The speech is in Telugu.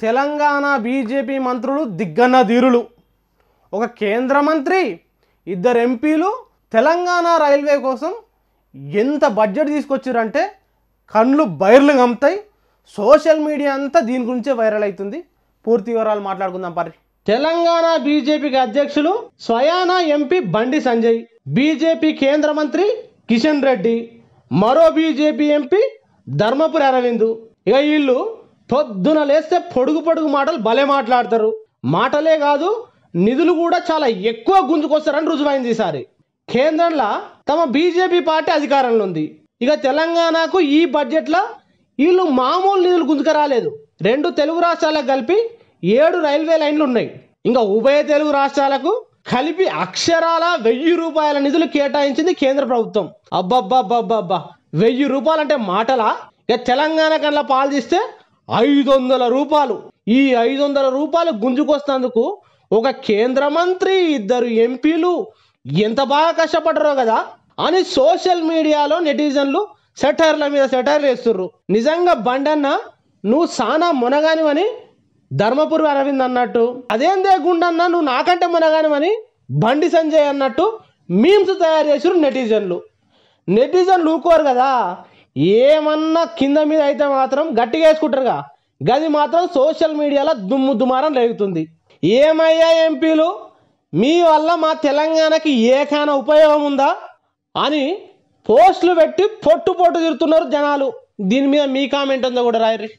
తెలంగాణ బీజేపీ మంత్రులు దిగ్గన్న ధీరులు ఒక కేంద్ర మంత్రి ఇద్దరు ఎంపీలు తెలంగాణ రైల్వే కోసం ఎంత బడ్జెట్ తీసుకొచ్చారంటే కళ్ళు బైర్లు గమ్ముతాయి సోషల్ మీడియా అంతా దీని గురించే వైరల్ అవుతుంది. పూర్తి వివరాలు మాట్లాడుకుందాం పరి తెలంగాణ బీజేపీకి అధ్యక్షులు స్వయానా ఎంపీ బండి సంజయ్ బీజేపీ కేంద్ర మంత్రి కిషన్ రెడ్డి మరో బీజేపీ ఎంపీ ధర్మపురి అరవింద్. ఇక వీళ్ళు పొద్దున లేస్తే పొడుగు పొడుగు మాటలు భలే మాట్లాడతారు. మాటలే కాదు నిధులు కూడా చాలా ఎక్కువ గుంజుకొస్తారని రుజువైంది ఈసారి కేంద్రంలో తమ బీజేపీ పార్టీ అధికారంలో ఉంది. ఇక తెలంగాణకు ఈ బడ్జెట్లో వీళ్ళు మామూలు నిధులు గుంజుకరాలేదు. రెండు తెలుగు రాష్ట్రాలకు కలిపి ఏడు రైల్వే లైన్లు ఉన్నాయి. ఇంకా ఉభయ తెలుగు రాష్ట్రాలకు కలిపి అక్షరాల వెయ్యి రూపాయల నిధులు కేటాయించింది కేంద్ర ప్రభుత్వం. అబ్బబ్బబ్బబ్బబ్బా! వెయ్యి రూపాయలు అంటే మాటలా? ఇక తెలంగాణ కన్నా పాలు తీస్తే ఐదు వందల రూపాయలు ఈ ఐదు వందల రూపాయలు గుంజుకొస్తున్నందుకు ఒక కేంద్ర మంత్రి ఇద్దరు ఎంపీలు ఎంత బాగా కష్టపడరో కదా అని సోషల్ మీడియాలో నెటిజన్లు సెటర్ల మీద సెటర్లు వేస్తుర్రు. నిజంగా బండన్న నువ్వు సానా మునగానివని ధర్మపురి అరవింద్ అన్నట్టు అదేందే గుండన్న నువ్వు నాకంటే మునగానివని బండి సంజయ్ అన్నట్టు మీమ్స్ తయారు చేసిరు నెటిజన్లు. నెటిజన్లు ఊకోరు కదా ఏమన్నా కింద మీద అయితే మాత్రం గట్టిగా వేసుకుంటారుగా. గది మాత్రం సోషల్ మీడియాలో దుమ్ము దుమారం రేగుతుంది. ఏమయ్యా ఎంపీలు? మీ వల్ల మా తెలంగాణకి ఏకైనా ఉపయోగం ఉందా? అని పోస్టులు పెట్టి పొట్టు పొట్టు తిరుగుతున్నారు జనాలు. దీని మీద మీ కామెంట్ ఉందో కూడా రాయరి